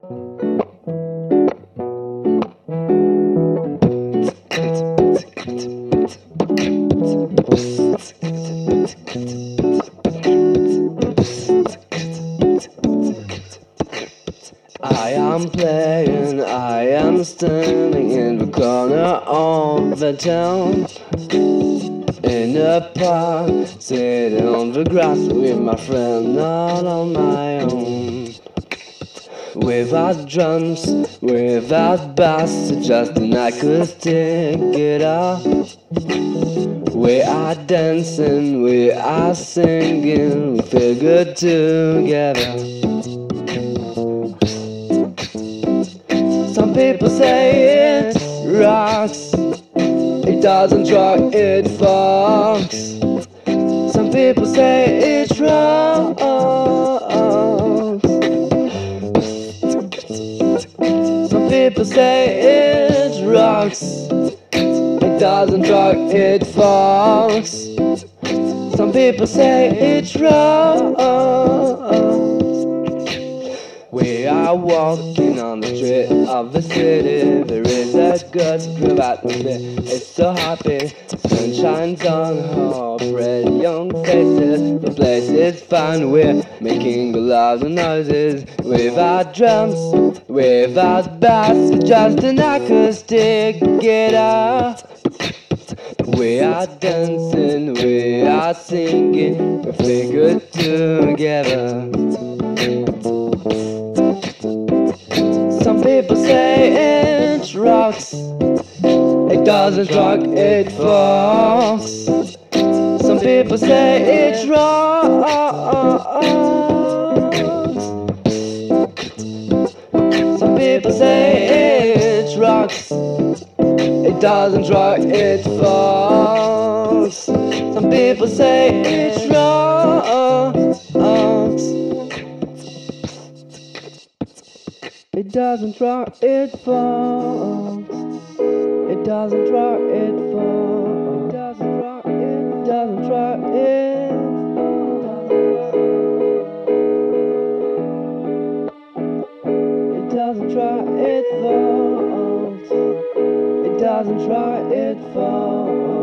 I am playing, I am standing in the corner of the town. In a park, sitting on the grass with my friend, not on my own. Without drums, without bass, just an acoustic guitar. We are dancing, we are singing, we feel good together. Some people say it rocks, it doesn't rock, it folks. Some people say it rocks. People say it rocks, it doesn't rock, it folks. Some people say it rocks. We are walking on the street of the city. There is a good groove atmosphere. It's so happy. Sun shines on our pretty young faces. The place is fun. We're making loud noises with our drums, with our bass, just an acoustic guitar. We are dancing, we are singing, we feel good together. People say it rocks, it doesn't rock, it folks. Some people say it rocks. Some people say it rocks, it doesn't rock, it folks. Some people say it rocks. It doesn't rock, it folks. It doesn't rock, it folks. It doesn't rock, it doesn't rock, it It doesn't rock, it folks. It doesn't rock, it folks.